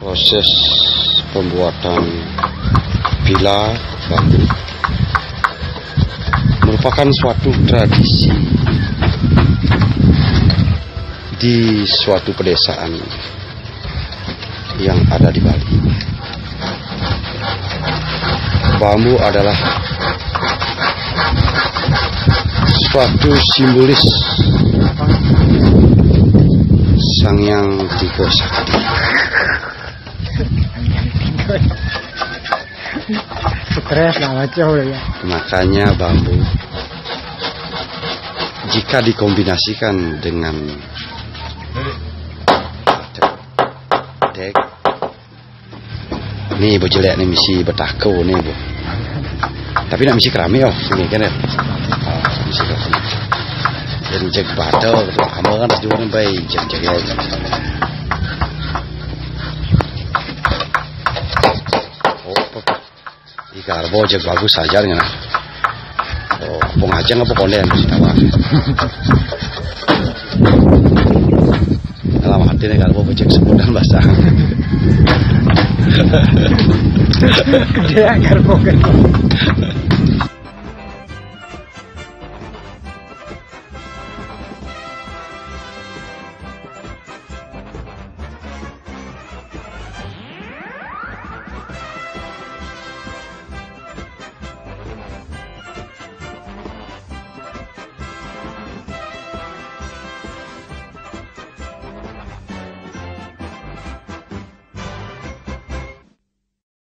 proses pembuatan villa bambu merupakan suatu tradisi di suatu pedesaan yang ada di Bali. Bambu adalah suatu simbolis sang yang tiga Stres lah macam ya. Makanya bambu. Jika dikombinasikan dengan dek. Nih bu jelek nih misi betako nih bu. Tapi nak misi kerami oh sini kan ya misi kerami dan jek batal amal kan harus jualan baik jek jek ya oh apa di karbo jek bagus saja dengan oh pengajeng apa konden? Tawa. Dalam hati nih mau cek sebutan bahasa Dia agar bukan.